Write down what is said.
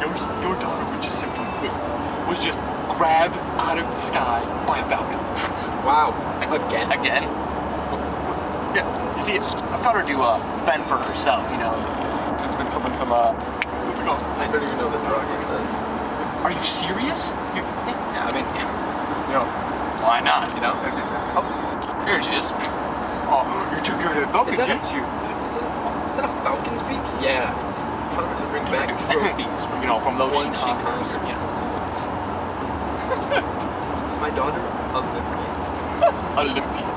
your, your daughter was just simply was just grabbed out of the sky by a falcon. Wow. Again? Again. Yeah, you see, I've taught her to uh, fend for herself, you know. There's been some, some uh, what's it called? I don't even know the drug he says. Are you serious? You, Yeah, I mean, you know, why not, you know? Oh, here she is. Oh, you're too good at falcon, is that, a, didn't you? is, that a, is that a falcon's beak? Yeah. Trying to bring back trophies from You know, from those one she she conquered. Yeah. Is my daughter Olympian? Olympian.